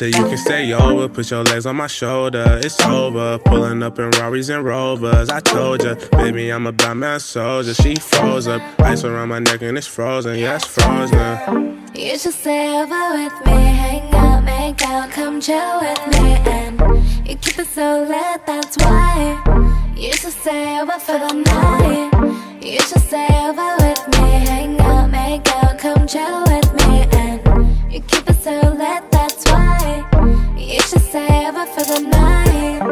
So you can stay over, put your legs on my shoulder. It's over. Pulling up in Rarries and Rovers. I told ya, baby, I'm a blind man soldier. She froze up, ice around my neck and it's frozen. Yeah, it's frozen. You should stay over with me, hang out, make out, come chill with me, and you keep it so lit, that's why. You should stay over for the night. Chill with me, and you keep it so lit. That's why you should stay over for the night.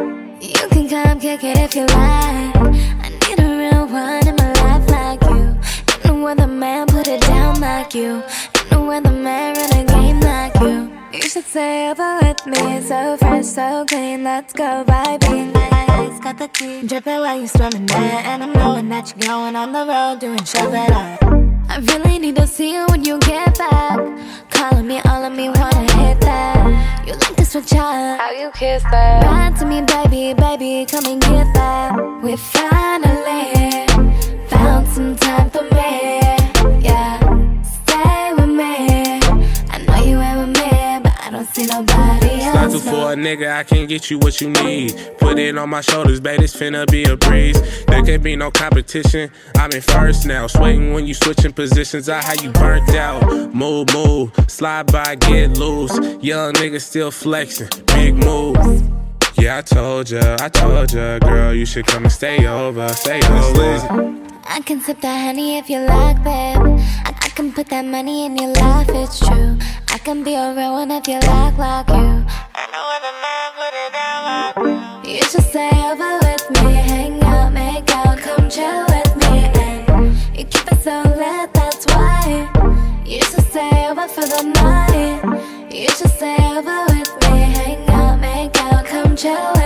You can come kick it if you like. I need a real one in my life like you. Ain't no other man put it down like you. Ain't no other man run a game like you. You should stay over with me, so fresh, so clean. Let's go vibing. Ice got the key, dripping while you swimming there, and I'm knowing that you're going on the road doing shit that I. I really need to see you you get back. Calling me, all of me wanna hit that. You like to switch up, how you kiss that? Ride to me, baby, baby, come and get that. We finally found some time for me. Don't see nobody else. Not too for a nigga, I can get you what you need. Put it on my shoulders, babe, it's finna be a breeze. There can't be no competition. I'm in first now. Sweating when you switching positions. I how you burnt out. Move, move. Slide by, get loose. Young nigga still flexing. Big move. Yeah, I told ya, I told ya, girl, you should come and stay over, stay over. I can sip that honey if you like, babe. Can put that money in your life, it's true. I can be a real one if you like, like you. I know when the man put it down like you. You should stay over with me, hang out, make out, come chill with me, and you keep it so lit. That's why you should stay over for the night. You should stay over with me, hang out, make out, come chill